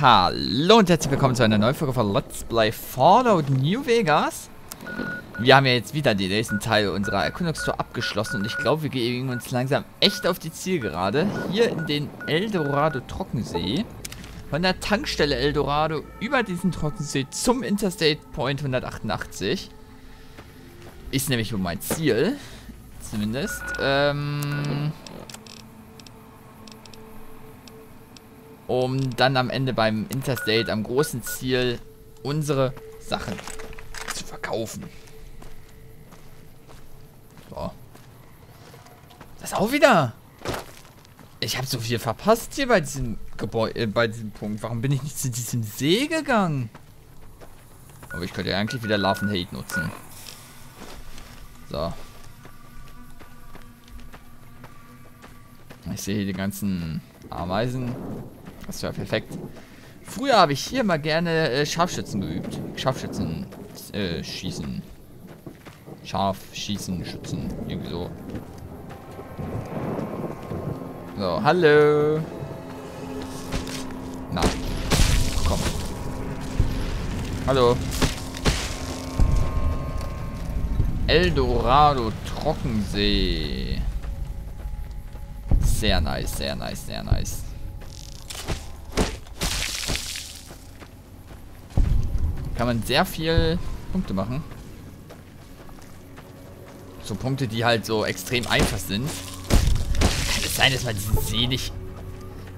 Hallo und herzlich willkommen zu einer neuen Folge von Let's Play Fallout New Vegas. Wir haben ja jetzt wieder den nächsten Teil unserer Erkundungstour abgeschlossen und ich glaube, wir gehen uns langsam echt auf die Zielgerade. Hier in den Eldorado Trockensee. Von der Tankstelle Eldorado über diesen Trockensee zum Interstate Point 188. Ist nämlich mein Ziel. Zumindest. Ähm... um dann am Ende beim Interstate, am großen Ziel, unsere Sachen zu verkaufen. So. Das auch wieder. Ich habe so viel verpasst hier bei diesem Gebäude, äh, bei diesem Punkt. Warum bin ich nicht zu diesem See gegangen? Aber ich könnte ja eigentlich wieder Love Hate nutzen. So. Ich sehe hier die ganzen Ameisen. Das wäre perfekt. Früher habe ich hier mal gerne äh, Scharfschützen geübt. Scharfschützen äh, schießen. Scharf schießen, schützen. Irgendwie so. So, hallo. Na. Komm. Hallo. Eldorado Trockensee. Sehr nice, sehr nice, sehr nice. Kann man sehr viel Punkte machen. So Punkte, die halt so extrem einfach sind. Kann es sein, dass man diesen See nicht...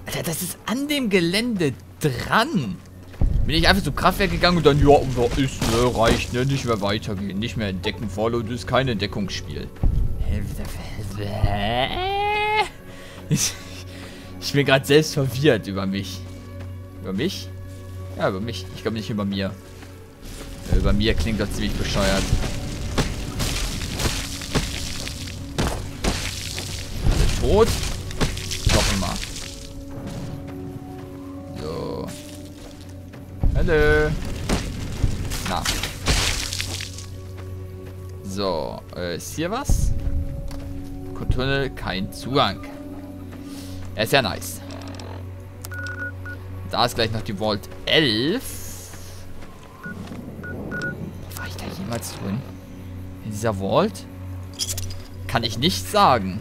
Alter, das ist an dem Gelände dran. Bin ich einfach zum Kraftwerk gegangen und dann, ja, ist, ne, reicht, ne, nicht mehr weitergehen. Nicht mehr entdecken, Follow, das ist kein Entdeckungsspiel. Ich, ich bin gerade selbst verwirrt über mich. Über mich? Ja, über mich. Ich glaube nicht über mir. Über mir klingt das ziemlich bescheuert. Ist tot? Hoffe mal. So. Hallo. Na. So, äh, ist hier was? Tunnel, kein Zugang. Er ist ja nice. Da ist gleich noch die Vault 11. jemals drin? In dieser Vault? Kann ich nicht sagen.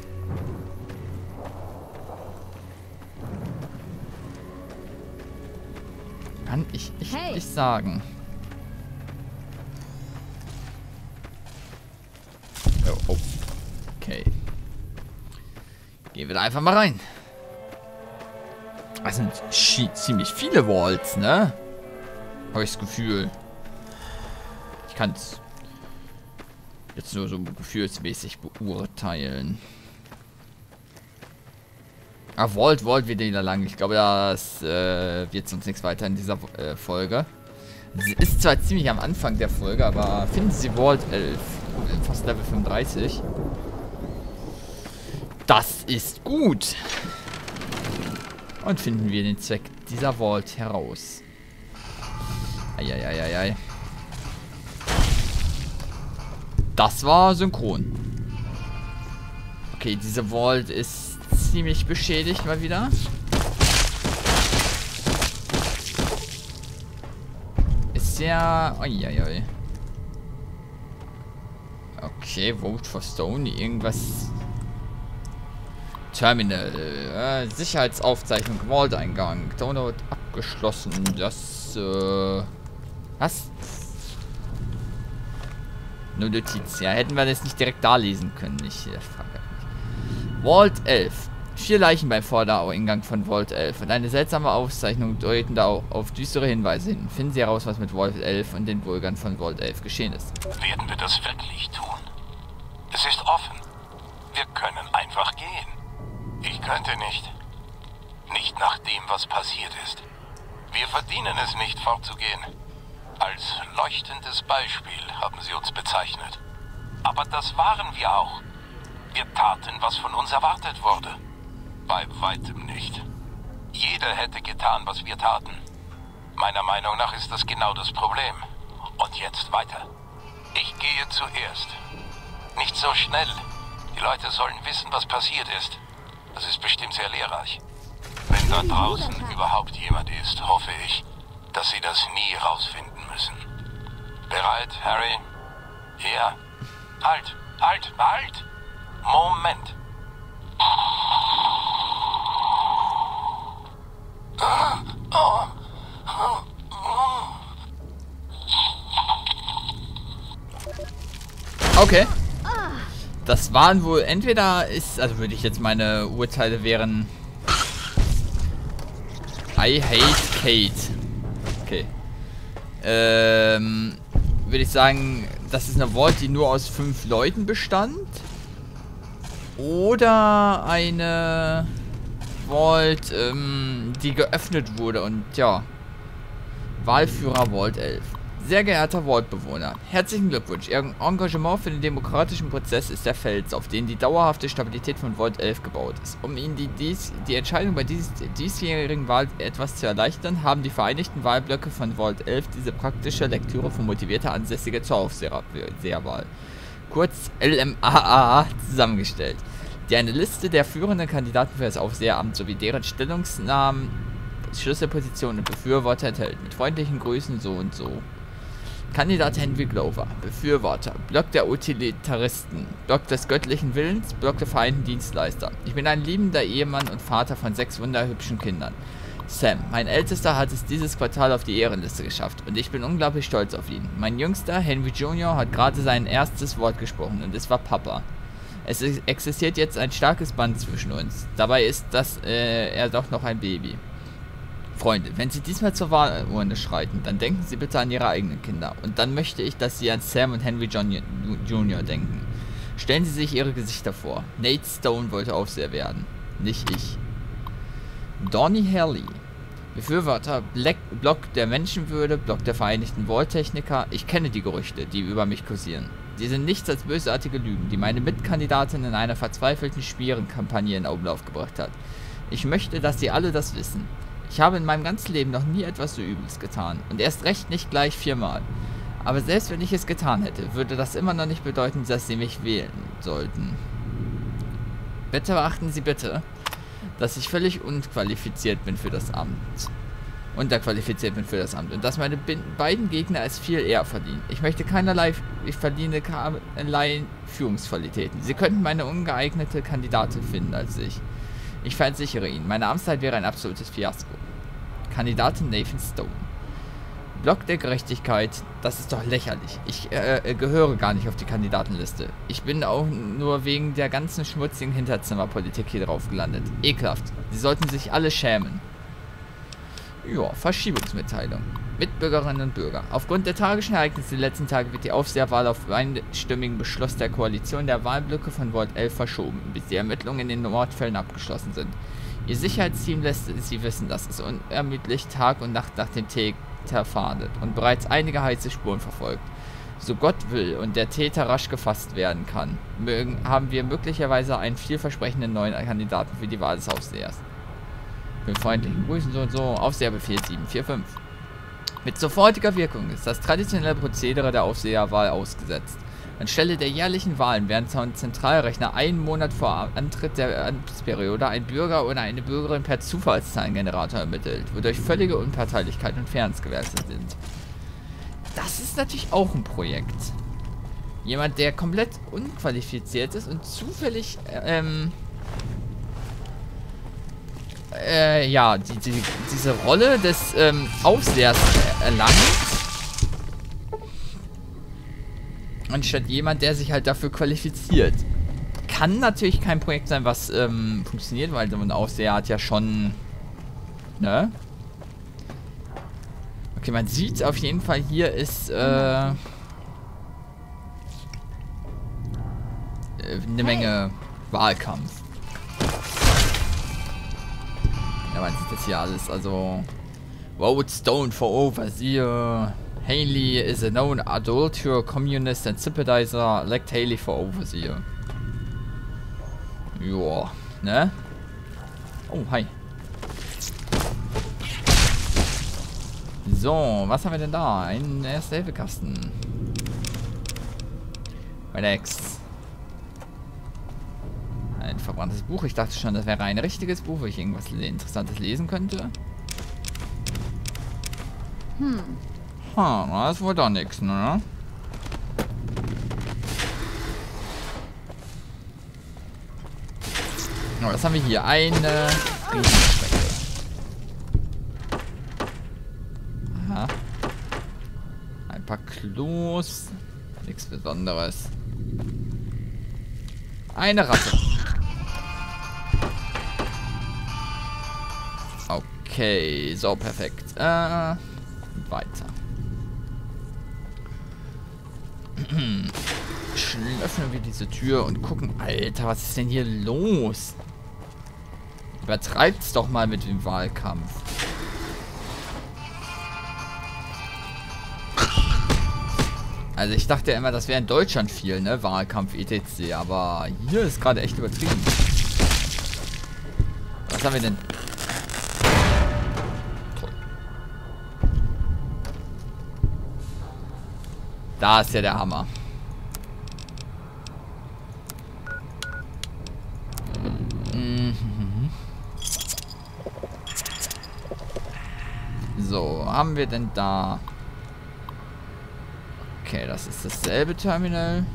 Kann ich echt hey. nicht sagen. Oh, oh. Okay. Gehen wir da einfach mal rein. Das sind ziemlich viele Vaults, ne? Habe ich das Gefühl kann es jetzt nur so gefühlsmäßig beurteilen. Ah, Vault, Vault wird wieder lang. Ich glaube, das äh, wird sonst nichts weiter in dieser äh, Folge. Sie ist zwar ziemlich am Anfang der Folge, aber finden Sie Vault 11. Fast Level 35. Das ist gut. Und finden wir den Zweck dieser Vault heraus. Eieieiei. Ei, ei, ei. Das war synchron. Okay, diese Vault ist ziemlich beschädigt mal wieder. Ist sehr... Uiuiui. Okay, Vote for Stone. Irgendwas... Terminal. Äh, Sicherheitsaufzeichnung. Vault-Eingang. Download abgeschlossen. Das, äh... Was? Nur Notiz. Ja, hätten wir das nicht direkt da lesen können. Ich äh, frage nicht. Vault 11. Vier Leichen beim Vordereingang von Vault 11 und eine seltsame Aufzeichnung deuten da auf düstere Hinweise hin. Finden Sie heraus, was mit Vault 11 und den Bürgern von Vault 11 geschehen ist. Werden wir das wirklich tun? Es ist offen. Wir können einfach gehen. Ich könnte nicht. Nicht nach dem, was passiert ist. Wir verdienen es nicht, fortzugehen. Als leuchtendes Beispiel haben sie uns bezeichnet. Aber das waren wir auch. Wir taten, was von uns erwartet wurde. Bei weitem nicht. Jeder hätte getan, was wir taten. Meiner Meinung nach ist das genau das Problem. Und jetzt weiter. Ich gehe zuerst. Nicht so schnell. Die Leute sollen wissen, was passiert ist. Das ist bestimmt sehr lehrreich. Wenn da draußen überhaupt jemand ist, hoffe ich, dass sie das nie rausfinden müssen. Bereit, Harry? Hier. Halt, halt, halt! Moment. Okay. Das waren wohl entweder ist, also würde ich jetzt meine Urteile wären I hate Kate. Ähm, würde ich sagen, das ist eine Vault, die nur aus fünf Leuten bestand. Oder eine Vault, ähm, die geöffnet wurde und ja. Wahlführer Vault 11. Sehr geehrter Vault-Bewohner, herzlichen Glückwunsch. Ihr Engagement für den demokratischen Prozess ist der Fels, auf den die dauerhafte Stabilität von Vault 11 gebaut ist. Um Ihnen die, dies, die Entscheidung bei dies, diesjährigen Wahl etwas zu erleichtern, haben die Vereinigten Wahlblöcke von Vault 11 diese praktische Lektüre für motivierte Ansässige zur Aufseherwahl, kurz LMAA, zusammengestellt die eine Liste der führenden Kandidaten für das Aufseheramt sowie deren Stellungsnamen, Schlüsselpositionen und Befürworter enthält. Mit freundlichen Grüßen so und so. Kandidat Henry Glover. Befürworter. Block der Utilitaristen. Block des göttlichen Willens. Block der Vereinten Dienstleister. Ich bin ein liebender Ehemann und Vater von sechs wunderhübschen Kindern. Sam, mein Ältester hat es dieses Quartal auf die Ehrenliste geschafft und ich bin unglaublich stolz auf ihn. Mein Jüngster, Henry Jr., hat gerade sein erstes Wort gesprochen und es war Papa. Es existiert jetzt ein starkes Band zwischen uns. Dabei ist das äh, er doch noch ein Baby. Freunde, wenn Sie diesmal zur Wahlurne schreiten, dann denken Sie bitte an Ihre eigenen Kinder. Und dann möchte ich, dass Sie an Sam und Henry John Jr. denken. Stellen Sie sich Ihre Gesichter vor. Nate Stone wollte Aufseher werden. Nicht ich. Donny Hurley. Befürworter Black Block der Menschenwürde, Block der Vereinigten Wohltechniker. Ich kenne die Gerüchte, die über mich kursieren. Sie sind nichts als bösartige Lügen, die meine Mitkandidatin in einer verzweifelten Spierenkampagne in Umlauf gebracht hat. Ich möchte, dass Sie alle das wissen. Ich habe in meinem ganzen Leben noch nie etwas so Übles getan. Und erst recht nicht gleich viermal. Aber selbst wenn ich es getan hätte, würde das immer noch nicht bedeuten, dass Sie mich wählen sollten. Bitte beachten Sie bitte, dass ich völlig unqualifiziert bin für das Amt unterqualifiziert bin für das Amt und dass meine beiden Gegner es viel eher verdienen. Ich möchte keinerlei, ich verdiene keinerlei Führungsqualitäten. Sie könnten meine ungeeignete Kandidatin finden als ich. Ich versichere Ihnen, meine Amtszeit wäre ein absolutes Fiasko. Kandidatin Nathan Stone. Block der Gerechtigkeit, das ist doch lächerlich. Ich äh, äh, gehöre gar nicht auf die Kandidatenliste. Ich bin auch nur wegen der ganzen schmutzigen Hinterzimmerpolitik hier drauf gelandet. Ekelhaft. Sie sollten sich alle schämen. Ja, Verschiebungsmitteilung. Mitbürgerinnen und Bürger. Aufgrund der tragischen Ereignisse der letzten Tage wird die Aufseherwahl auf einstimmigen Beschluss der Koalition der Wahlblöcke von Volt 11 verschoben, bis die Ermittlungen in den Mordfällen abgeschlossen sind. Ihr Sicherheitsteam lässt sie wissen, dass es unermüdlich Tag und Nacht nach dem Täter fahndet und bereits einige heiße Spuren verfolgt. So Gott will und der Täter rasch gefasst werden kann, mögen, haben wir möglicherweise einen vielversprechenden neuen Kandidaten für die Wahl des Aufsehers. Mit freundlichen Grüßen so und so. Aufseherbefehl 745. Mit sofortiger Wirkung ist das traditionelle Prozedere der Aufseherwahl ausgesetzt. Anstelle der jährlichen Wahlen werden zum Zentralrechner einen Monat vor Antritt der Amtsperiode ein Bürger oder eine Bürgerin per Zufallszahlengenerator ermittelt, wodurch völlige Unparteilichkeit und Fairness gewährleistet sind. Das ist natürlich auch ein Projekt. Jemand, der komplett unqualifiziert ist und zufällig ähm, äh, ja, die, die, diese Rolle des ähm, Aufsehers erlangt. Anstatt jemand, der sich halt dafür qualifiziert. Kann natürlich kein Projekt sein, was ähm, funktioniert, weil so ein Aufseher hat ja schon... Ne? Okay, man sieht auf jeden Fall, hier ist... Äh, eine Menge Wahlkampf. Ja, man sieht das hier alles. Also, Vote Stone for Overseer. Haley is a known adulterer, communist and sympathizer. Elect Haley for Overseer. Joa, ne? Oh, hi. So, was haben wir denn da? Ein Erste-Hilfe-Kasten. Relax. Ein verbranntes Buch. Ich dachte schon, das wäre ein richtiges Buch, wo ich irgendwas Interessantes lesen könnte. Hm. Ha, das ist wohl doch nichts, ne? Oh, was haben wir hier? Eine Riesenschrecke. Aha. Ein paar Klos. Nichts Besonderes. Eine Ratte. Okay, so perfekt. Äh, weiter. Öffnen wir diese Tür und gucken. Alter, was ist denn hier los? Übertreibt's doch mal mit dem Wahlkampf. Also ich dachte ja immer, das wäre in Deutschland viel, ne? Wahlkampf etc. Aber hier ist gerade echt übertrieben. Was haben wir denn? Da ist ja der Hammer. So, haben wir denn da... Okay, das ist dasselbe Terminal.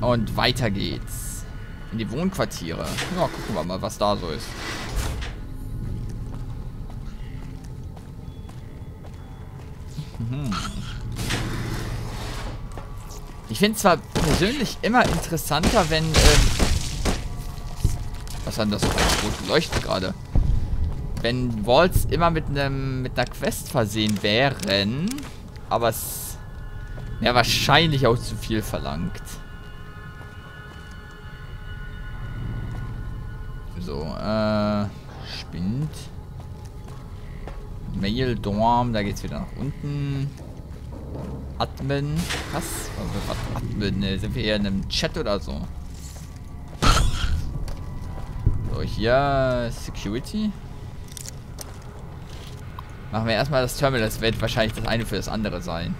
Und weiter geht's. In die Wohnquartiere. Ja, gucken wir mal, was da so ist. Mhm. Ich finde zwar persönlich immer interessanter, wenn ähm, was hat das rot leuchtet gerade? Wenn Walls immer mit einem mit einer Quest versehen wären, aber es wäre wahrscheinlich auch zu viel verlangt. So, äh, spinnt. Mail, Dorm, da geht's wieder nach unten. Admin. Was? Was Admin? Sind wir eher in einem Chat oder so? So, hier Security. Machen wir erstmal das Terminal. Das wird wahrscheinlich das eine für das andere sein.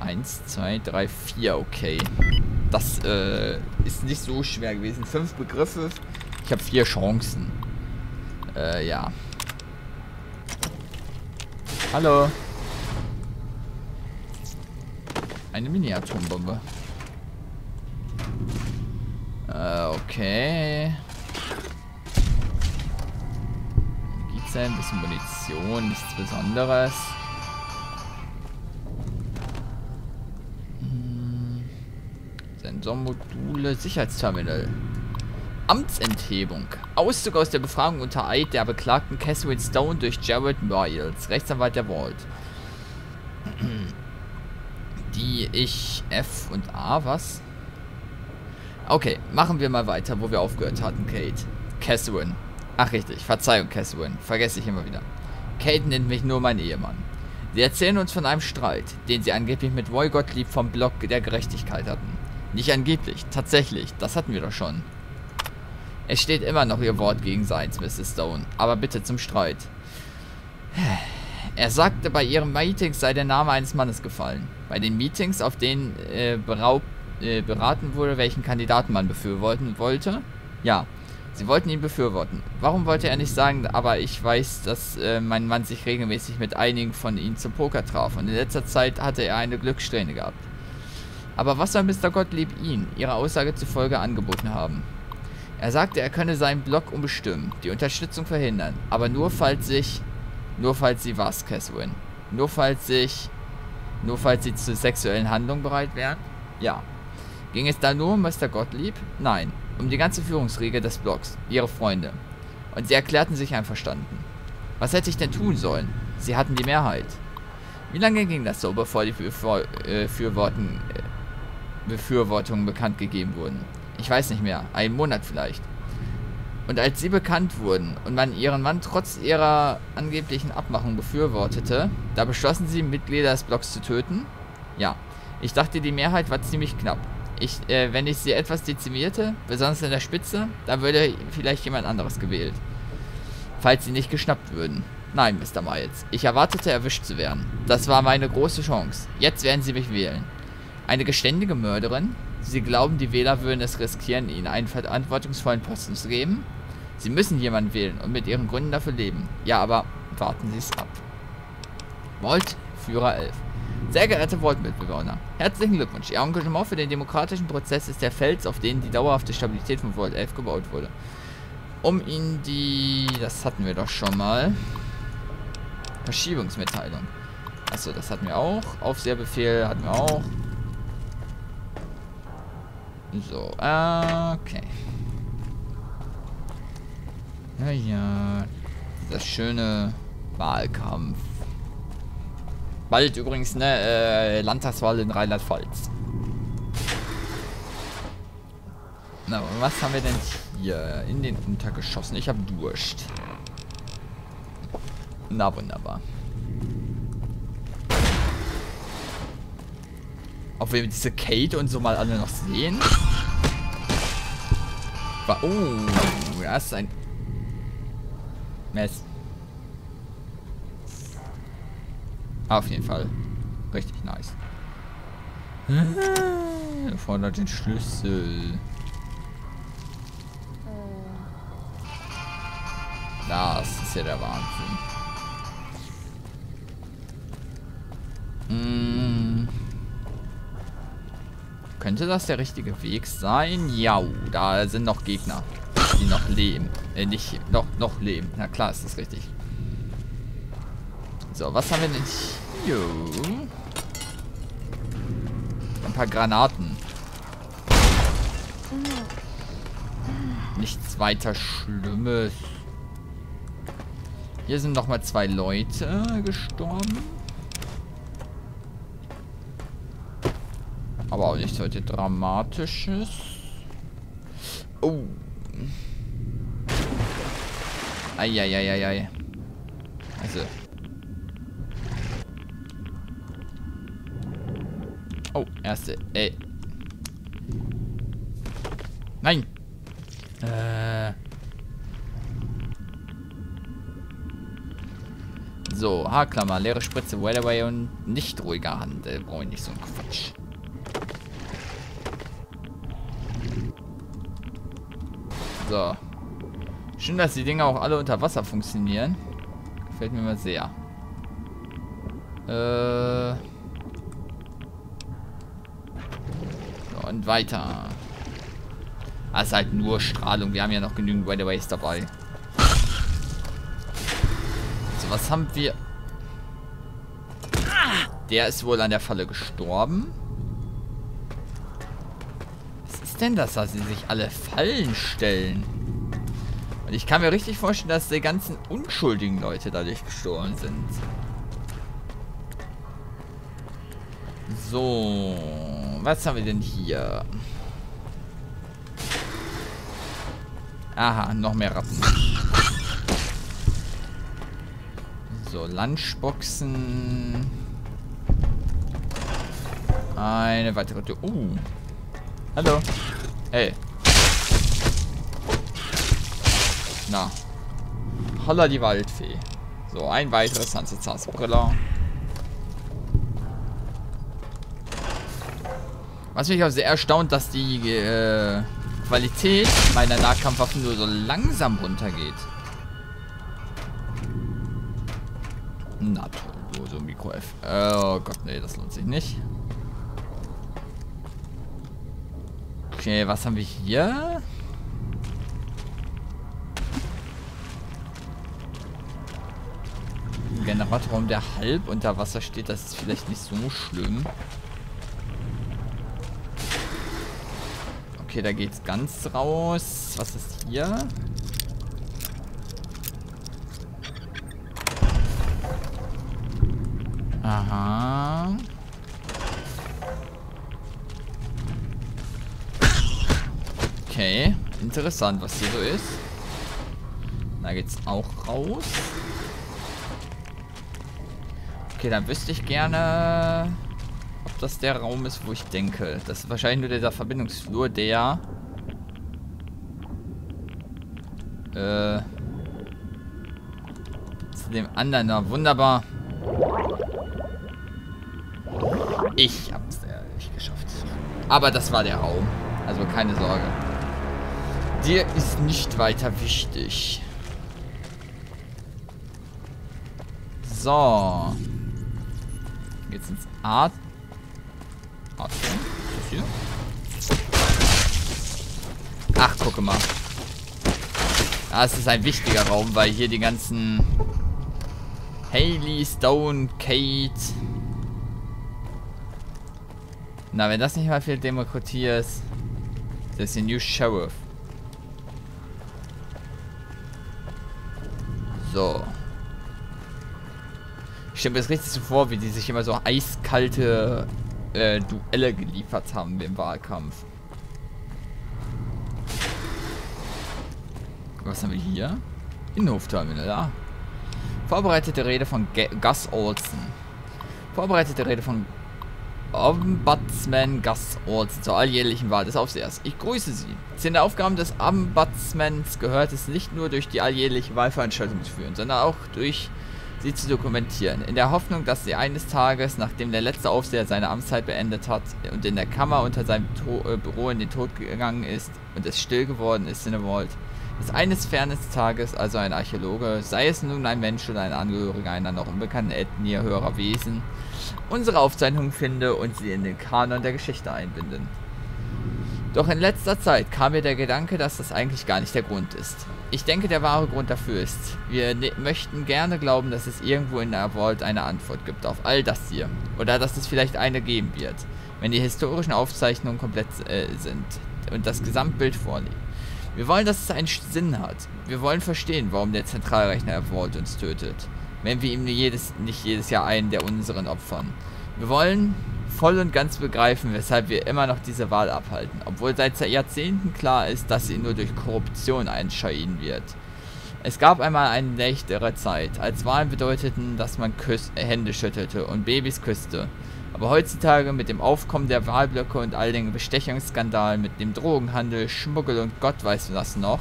Eins, zwei, drei, vier. Okay. Das äh, ist nicht so schwer gewesen. Fünf Begriffe. Ich habe vier Chancen. Äh, ja. Hallo. Eine Mini-Atombombe. Äh, okay. Gieße, ein bisschen Munition, nichts Besonderes. Hm. Sensormodule, Sicherheitsterminal. Amtsenthebung. Auszug aus der Befragung unter Eid der Beklagten Catherine Stone durch Jared Miles, Rechtsanwalt der Vault. Die ich F und A, was? Okay, machen wir mal weiter, wo wir aufgehört hatten, Kate. Catherine. Ach richtig, Verzeihung, Catherine. Vergesse ich immer wieder. Kate nennt mich nur mein Ehemann. Sie erzählen uns von einem Streit, den sie angeblich mit Roy Gottlieb vom Block der Gerechtigkeit hatten. Nicht angeblich, tatsächlich, das hatten wir doch schon. Es steht immer noch ihr Wort gegen seins, Mrs. Stone, aber bitte zum Streit. Er sagte, bei ihren Meetings sei der Name eines Mannes gefallen. Bei den Meetings, auf denen äh, äh, beraten wurde, welchen Kandidaten man befürworten wollte? Ja, sie wollten ihn befürworten. Warum wollte er nicht sagen, aber ich weiß, dass äh, mein Mann sich regelmäßig mit einigen von ihnen zum Poker traf und in letzter Zeit hatte er eine Glückssträhne gehabt. Aber was soll Mr. Gottlieb ihn, ihrer Aussage zufolge, angeboten haben? Er sagte, er könne seinen Block umbestimmen, die Unterstützung verhindern, aber nur falls sich... Nur falls sie was, Catherine? Nur falls sich... Nur falls sie zu sexuellen Handlungen bereit wären? Ja. Ging es da nur um Mr. Gottlieb? Nein, um die ganze Führungsriege des Blocks, ihre Freunde. Und sie erklärten sich einverstanden. Was hätte ich denn tun sollen? Sie hatten die Mehrheit. Wie lange ging das so, bevor die Befürworten, äh, Befürwortungen bekannt gegeben wurden? Ich weiß nicht mehr. Einen Monat vielleicht. Und als sie bekannt wurden und man ihren Mann trotz ihrer angeblichen Abmachung befürwortete, da beschlossen sie, Mitglieder des Blocks zu töten? Ja. Ich dachte, die Mehrheit war ziemlich knapp. Ich, äh, wenn ich sie etwas dezimierte, besonders in der Spitze, dann würde vielleicht jemand anderes gewählt. Falls sie nicht geschnappt würden. Nein, Mr. Miles. Ich erwartete, erwischt zu werden. Das war meine große Chance. Jetzt werden sie mich wählen. Eine geständige Mörderin. Sie glauben, die Wähler würden es riskieren, ihnen einen verantwortungsvollen Posten zu geben. Sie müssen jemanden wählen und mit ihren Gründen dafür leben. Ja, aber warten Sie es ab. Volt, Führer 11. Sehr geehrte Volt-Mitbewohner, herzlichen Glückwunsch. Ihr Engagement für den demokratischen Prozess ist der Fels, auf den die dauerhafte Stabilität von Volt 11 gebaut wurde. Um Ihnen die... Das hatten wir doch schon mal. Verschiebungsmitteilung. Achso, das hatten wir auch. Aufseherbefehl hatten wir auch. So, okay. Ja, ja. Das schöne Wahlkampf. Bald übrigens, ne, äh, Landtagswahl in Rheinland-Pfalz. Na, was haben wir denn hier in den Untergeschossen? Ich habe Durst. Na, wunderbar. Ob wir diese Kate und so mal alle noch sehen? Oh, er ist ein Mess. Auf jeden Fall. Richtig nice. Er fordert den Schlüssel. Das ist ja der Wahnsinn. Könnte das der richtige Weg sein? Ja, da sind noch Gegner, die noch leben. Äh, nicht, noch, noch leben. Na klar, ist das richtig. So, was haben wir denn hier? Ein paar Granaten. Nichts weiter Schlimmes. Hier sind nochmal zwei Leute gestorben. Aber auch nichts heute Dramatisches. Oh. Eieieiei. Also. Oh, erste. Ey. Nein. Äh. So, Haarklammer, leere Spritze, Weatherway und nicht ruhiger Hand. Äh, brauche ich nicht so ein Quatsch. So. Schön, dass die Dinger auch alle unter Wasser funktionieren. Gefällt mir mal sehr. Äh. So, und weiter. Das ah, ist halt nur Strahlung. Wir haben ja noch genügend Weatherways dabei. So, was haben wir? Der ist wohl an der Falle gestorben. Was ist denn das, dass sie sich alle Fallen stellen? Und ich kann mir richtig vorstellen, dass die ganzen unschuldigen Leute dadurch gestorben sind. So, was haben wir denn hier? Aha, noch mehr Ratten. So, Lunchboxen. Eine weitere Tür. Uh. Hallo. Hey. Na. Holla die Waldfee. So, ein weiteres Sunset-Brille. Was mich auch sehr erstaunt, dass die äh, Qualität meiner Nahkampfwaffen nur so langsam runtergeht. Na toll, nur so Mikro F. Oh Gott, nee, das lohnt sich nicht. Okay, was haben wir hier? Generatorraum, der halb unter Wasser steht, das ist vielleicht nicht so schlimm. Okay, da geht's ganz raus. Was ist hier? Aha. Okay, interessant, was hier so ist. Da geht's auch raus. Okay, dann wüsste ich gerne, ob das der Raum ist, wo ich denke. Das ist wahrscheinlich nur dieser Verbindungsflur, der... Äh... Zu dem anderen da. Wunderbar. Ich hab's ehrlich geschafft. Aber das war der Raum. Also keine Sorge. Ist nicht weiter wichtig. So. Jetzt ins Art. Art. Hier. Ach, gucke mal. Es ist ein wichtiger Raum, weil hier die ganzen Haley, Stone, Kate. Na, wenn das nicht mal viel Demokratie ist. Das ist der New Sheriff. So. Ich stelle mir das richtig so vor, wie die sich immer so eiskalte äh, Duelle geliefert haben im Wahlkampf. Was haben wir hier? Innenhofterminal, ja. Vorbereitete Rede von G Gus Olsen. Vorbereitete Rede von Ombudsman Olsen zur alljährlichen Wahl des Aufsehers. Ich grüße Sie. Zu den Aufgaben des Ombudsmans gehört es nicht nur durch die alljährliche Wahlveranstaltung zu führen, sondern auch durch sie zu dokumentieren. In der Hoffnung, dass sie eines Tages, nachdem der letzte Aufseher seine Amtszeit beendet hat und in der Kammer unter seinem to äh, Büro in den Tod gegangen ist und es still geworden ist in der Vault, dass eines fernen Tages also ein Archäologe, sei es nun ein Mensch oder ein Angehöriger einer noch unbekannten Ethnie höherer Wesen, unsere Aufzeichnungen finde und sie in den Kanon der Geschichte einbinden. Doch in letzter Zeit kam mir der Gedanke, dass das eigentlich gar nicht der Grund ist. Ich denke, der wahre Grund dafür ist, wir ne möchten gerne glauben, dass es irgendwo in der Vault eine Antwort gibt auf all das hier. Oder dass es vielleicht eine geben wird, wenn die historischen Aufzeichnungen komplett äh, sind und das Gesamtbild vorliegt. Wir wollen, dass es einen Sinn hat. Wir wollen verstehen, warum der Zentralrechner Vault uns tötet, wenn wir ihm jedes, nicht jedes Jahr einen der unseren opfern. Wir wollen voll und ganz begreifen, weshalb wir immer noch diese Wahl abhalten, obwohl seit Jahrzehnten klar ist, dass sie nur durch Korruption entscheiden wird. Es gab einmal eine nächtere Zeit, als Wahlen bedeuteten, dass man Küss Hände schüttelte und Babys küsste. Aber heutzutage mit dem Aufkommen der Wahlblöcke und all den Bestechungsskandalen, mit dem Drogenhandel, Schmuggel und Gott weiß was noch,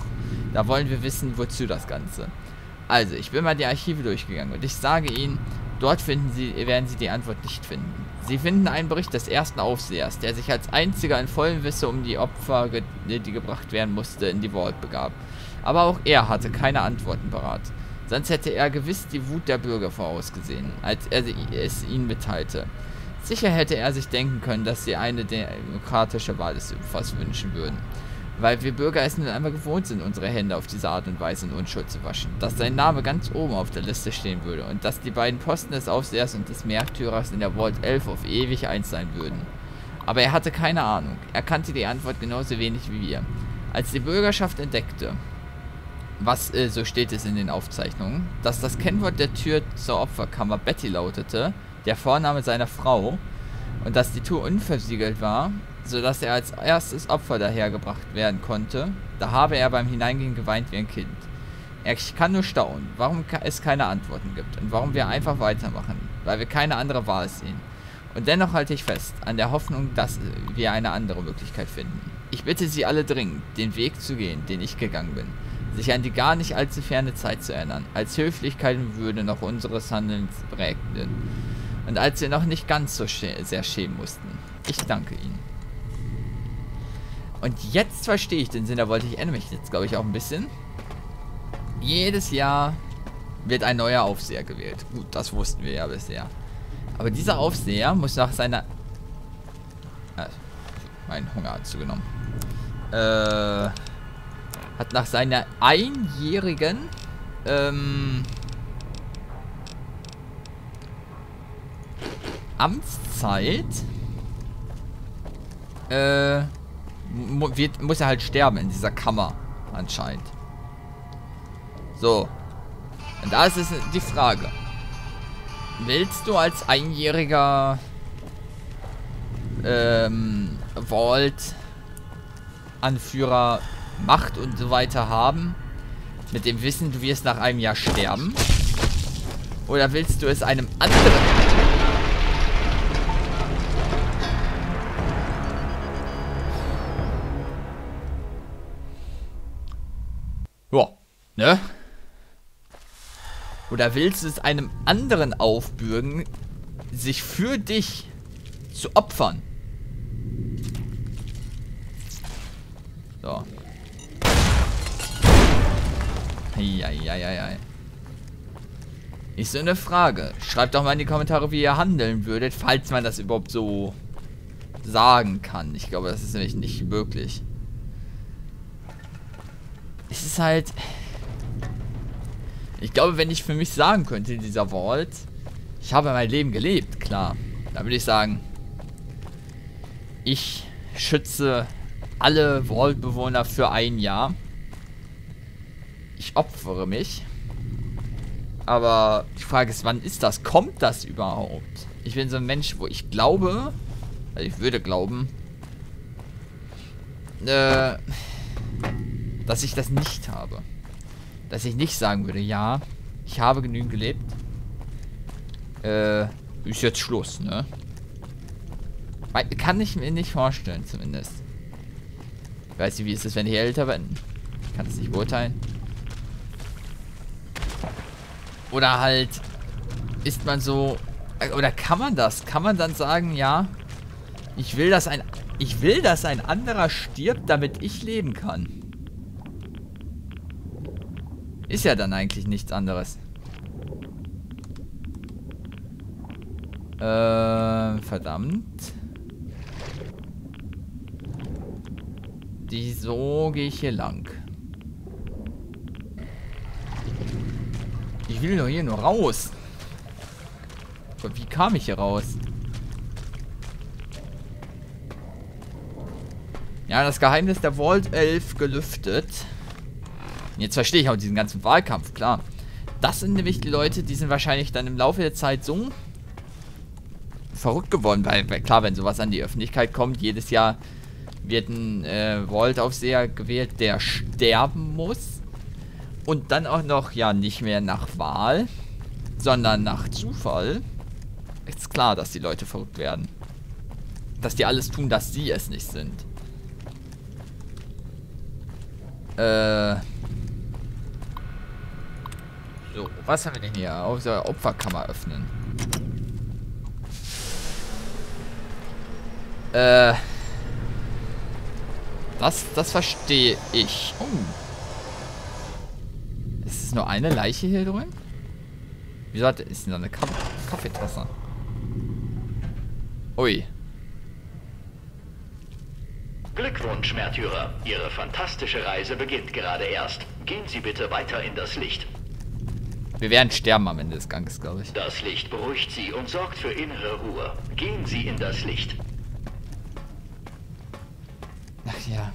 da wollen wir wissen, wozu das Ganze. Also, ich bin mal die Archive durchgegangen und ich sage Ihnen, dort finden Sie, werden Sie die Antwort nicht finden. Sie finden einen Bericht des ersten Aufsehers, der sich als einziger in vollem Wisse um die Opfer, die gebracht werden musste, in die Vault begab. Aber auch er hatte keine Antworten parat. Sonst hätte er gewiss die Wut der Bürger vorausgesehen, als er es ihnen mitteilte. Sicher hätte er sich denken können, dass sie eine demokratische Wahl des Opfers wünschen würden. Weil wir Bürger es nun einmal gewohnt sind, unsere Hände auf diese Art und Weise in Unschuld zu waschen. Dass sein Name ganz oben auf der Liste stehen würde und dass die beiden Posten des Aufsehers und des Märtyrers in der Vault 11 auf ewig eins sein würden. Aber er hatte keine Ahnung. Er kannte die Antwort genauso wenig wie wir. Als die Bürgerschaft entdeckte, was, äh, so steht es in den Aufzeichnungen, dass das Kennwort der Tür zur Opferkammer Betty lautete, der Vorname seiner Frau, und dass die Tür unversiegelt war, sodass er als erstes Opfer dahergebracht werden konnte, da habe er beim Hineingehen geweint wie ein Kind. Ich kann nur staunen, warum es keine Antworten gibt und warum wir einfach weitermachen, weil wir keine andere Wahl sehen. Und dennoch halte ich fest an der Hoffnung, dass wir eine andere Möglichkeit finden. Ich bitte Sie alle dringend, den Weg zu gehen, den ich gegangen bin sich an die gar nicht allzu ferne Zeit zu erinnern, als Höflichkeit und Würde noch unseres Handelns prägten und als wir noch nicht ganz so sehr schämen mussten. Ich danke Ihnen. Und jetzt verstehe ich den Sinn, da wollte ich ändere mich jetzt, glaube ich, auch ein bisschen. Jedes Jahr wird ein neuer Aufseher gewählt. Gut, das wussten wir ja bisher. Aber dieser Aufseher muss nach seiner... Äh, mein Hunger hat zugenommen. Äh hat nach seiner einjährigen ähm, Amtszeit äh, mu wird, muss er halt sterben in dieser Kammer anscheinend. So. Und da ist es die Frage. Willst du als einjähriger ähm, Vault-Anführer Macht und so weiter haben, mit dem Wissen, du wirst nach einem Jahr sterben? Oder willst du es einem anderen... ne? Oder willst du es einem anderen aufbürgen, sich für dich zu opfern? So. Eieieiei. Ist so eine Frage. Schreibt doch mal in die Kommentare, wie ihr handeln würdet, falls man das überhaupt so sagen kann. Ich glaube, das ist nämlich nicht möglich. Es ist halt... Ich glaube, wenn ich für mich sagen könnte in dieser Vault, ich habe mein Leben gelebt, klar. Dann würde ich sagen, ich schütze alle Vault-Bewohner für ein Jahr. Ich opfere mich. Aber die Frage ist, wann ist das? Kommt das überhaupt? Ich bin so ein Mensch, wo ich glaube, also ich würde glauben, äh, dass ich das nicht habe. Dass ich nicht sagen würde, ja, ich habe genügend gelebt. Äh, ist jetzt Schluss, ne? Kann ich mir nicht vorstellen, zumindest. Ich weiß nicht, wie ist es, wenn ich älter bin? Ich kann es nicht beurteilen. Oder halt, ist man so, oder kann man das? Kann man dann sagen, ja, ich will, dass ein, ich will, dass ein anderer stirbt, damit ich leben kann. Ist ja dann eigentlich nichts anderes. Äh, verdammt. Wieso gehe ich hier lang? Ich will doch hier nur raus. Aber wie kam ich hier raus? Ja, das Geheimnis der Vault 11 gelüftet. Jetzt verstehe ich auch diesen ganzen Wahlkampf, klar. Das sind nämlich die Leute, die sind wahrscheinlich dann im Laufe der Zeit so verrückt geworden, weil, klar, wenn sowas an die Öffentlichkeit kommt, jedes Jahr wird ein äh, Vault-Aufseher gewählt, der sterben muss. Und dann auch noch, ja, nicht mehr nach Wahl, sondern nach Zufall. Ist klar, dass die Leute verrückt werden. Dass die alles tun, dass sie es nicht sind. Äh. So, was haben wir denn hier? Auf der Opferkammer öffnen. Äh. Das, das verstehe ich. Oh. Ist es nur eine Leiche hier drin? Wieso hat, ist denn da eine Ka Kaffeetasse? Ui. Glückwunsch, Märtyrer. Ihre fantastische Reise beginnt gerade erst. Gehen Sie bitte weiter in das Licht. Wir werden sterben am Ende des Ganges, glaube ich. Das Licht beruhigt Sie und sorgt für innere Ruhe. Gehen Sie in das Licht. Ach ja.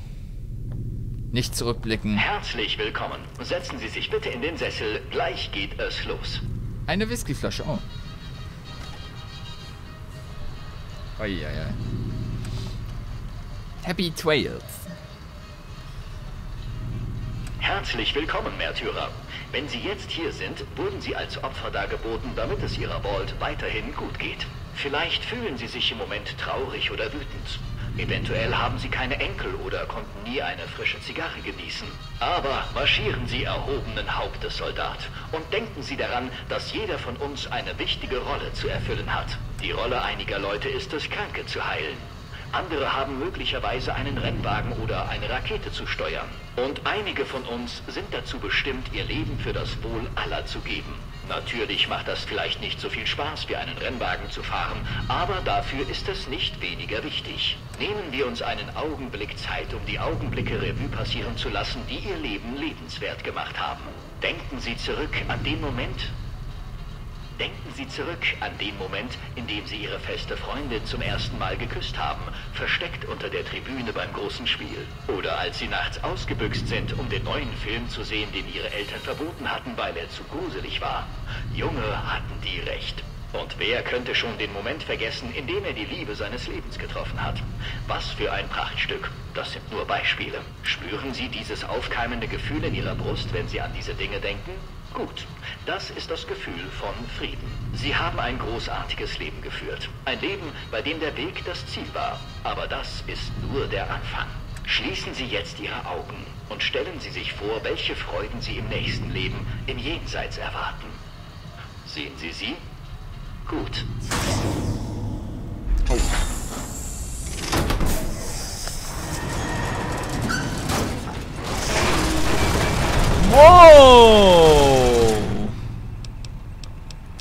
Nicht zurückblicken. Herzlich willkommen. Setzen Sie sich bitte in den Sessel. Gleich geht es los. Eine Whiskyflasche. Oh. Eieiei. Happy Trails. Herzlich willkommen, Märtyrer. Wenn Sie jetzt hier sind, wurden Sie als Opfer dargeboten, damit es Ihrer Vault weiterhin gut geht. Vielleicht fühlen Sie sich im Moment traurig oder wütend. Eventuell haben Sie keine Enkel oder konnten nie eine frische Zigarre genießen. Aber marschieren Sie erhobenen Hauptes, Soldat, und denken Sie daran, dass jeder von uns eine wichtige Rolle zu erfüllen hat. Die Rolle einiger Leute ist es, Kranke zu heilen. Andere haben möglicherweise einen Rennwagen oder eine Rakete zu steuern. Und einige von uns sind dazu bestimmt, ihr Leben für das Wohl aller zu geben. Natürlich macht das vielleicht nicht so viel Spaß, wie einen Rennwagen zu fahren, aber dafür ist es nicht weniger wichtig. Nehmen wir uns einen Augenblick Zeit, um die Augenblicke Revue passieren zu lassen, die Ihr Leben lebenswert gemacht haben. Denken Sie zurück an den Moment, Denken Sie zurück an den Moment, in dem Sie Ihre feste Freundin zum ersten Mal geküsst haben, versteckt unter der Tribüne beim großen Spiel. Oder als Sie nachts ausgebüxt sind, um den neuen Film zu sehen, den Ihre Eltern verboten hatten, weil er zu gruselig war. Junge hatten die recht. Und wer könnte schon den Moment vergessen, in dem er die Liebe seines Lebens getroffen hat? Was für ein Prachtstück. Das sind nur Beispiele. Spüren Sie dieses aufkeimende Gefühl in Ihrer Brust, wenn Sie an diese Dinge denken? Gut, das ist das Gefühl von Frieden. Sie haben ein großartiges Leben geführt. Ein Leben, bei dem der Weg das Ziel war. Aber das ist nur der Anfang. Schließen Sie jetzt Ihre Augen und stellen Sie sich vor, welche Freuden Sie im nächsten Leben im Jenseits erwarten. Sehen Sie sie? Gut. Oh.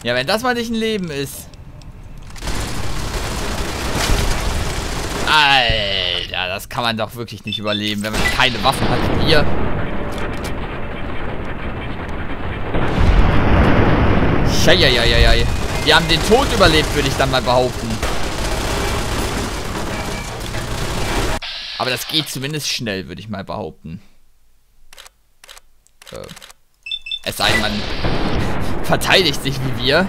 Ja, wenn das mal nicht ein Leben ist. Alter, das kann man doch wirklich nicht überleben, wenn man keine Waffen hat wie wir. Scheieieiei. Wir haben den Tod überlebt, würde ich dann mal behaupten. Aber das geht zumindest schnell, würde ich mal behaupten. Äh, es sei denn, man verteidigt sich wie wir.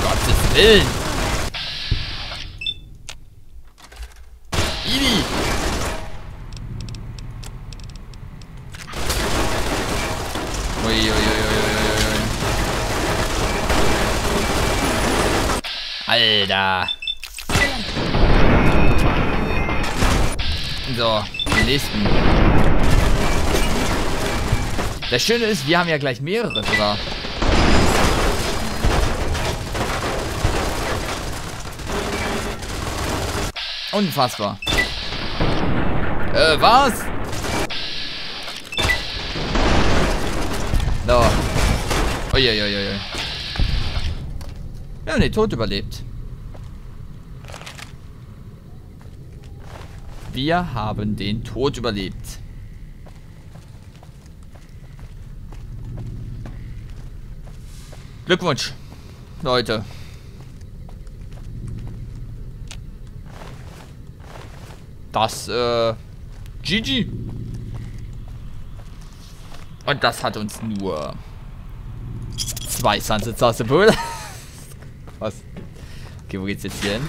Gottes Willen. Ui. Alter. So, den nächsten. Das Schöne ist, wir haben ja gleich mehrere sogar. Unfassbar. Äh, was? So. Uiuiuiui. Ja, ne, tot überlebt. Wir haben den Tod überlebt. Glückwunsch, Leute. Das, äh, GG. Und das hat uns nur zwei Sunsets aus dem. Was? Okay, wo geht's jetzt hier hin?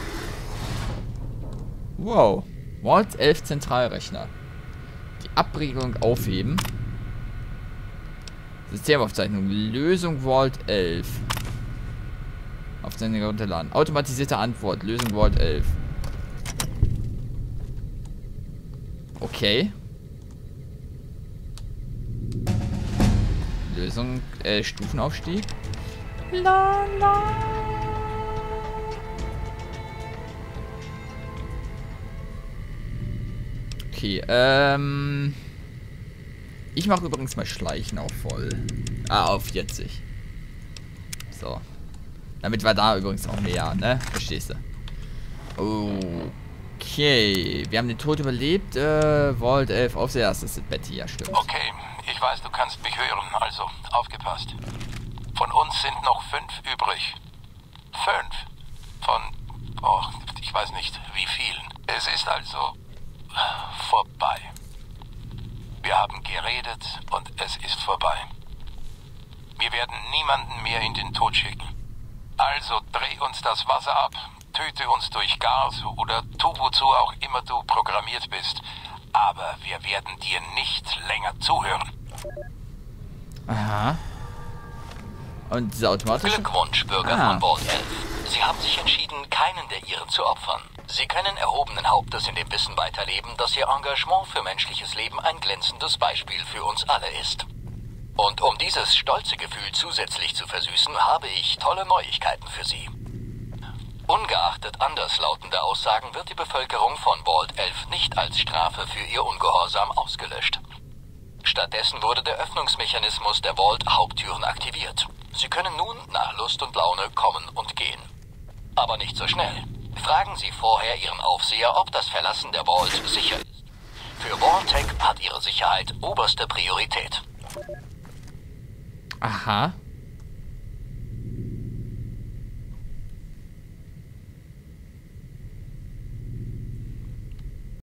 Wow. Vault 11 Zentralrechner. Die Abbregung aufheben. Systemaufzeichnung. Lösung Vault 11. Aufzeichnung runterladen. Automatisierte Antwort. Lösung Vault 11. Okay. Lösung, äh, Stufenaufstieg. La, la. Okay, ähm... Ich mache übrigens mal Schleichen auf voll. Ah, auf 40. So. Damit war da übrigens auch mehr, ne? Verstehst du? Okay. Wir haben den Tod überlebt. Äh, Vault 11 Aufseher. Das ist Betty, ja stimmt. Okay, ich weiß, du kannst mich hören, also aufgepasst. Von uns sind noch fünf übrig. Fünf. Von, oh, ich weiß nicht wie vielen. Es ist also vorbei. Wir haben geredet und es ist vorbei. Wir werden niemanden mehr in den Tod schicken. Also dreh uns das Wasser ab, töte uns durch Gas oder tu wozu auch immer du programmiert bist. Aber wir werden dir nicht länger zuhören. Aha. Und diese automatische... Glückwunsch, Bürger Ah. von Vault 11. Sie haben sich entschieden, keinen der Ihren zu opfern. Sie können erhobenen Hauptes in dem Wissen weiterleben, dass Ihr Engagement für menschliches Leben ein glänzendes Beispiel für uns alle ist. Und um dieses stolze Gefühl zusätzlich zu versüßen, habe ich tolle Neuigkeiten für Sie. Ungeachtet anderslautender Aussagen wird die Bevölkerung von Vault 11 nicht als Strafe für ihr Ungehorsam ausgelöscht. Stattdessen wurde der Öffnungsmechanismus der Vault-Haupttüren aktiviert. Sie können nun nach Lust und Laune kommen und gehen. Aber nicht so schnell. Fragen Sie vorher Ihren Aufseher, ob das Verlassen der Vault sicher ist. Für Vault-Tech hat Ihre Sicherheit oberste Priorität. Aha.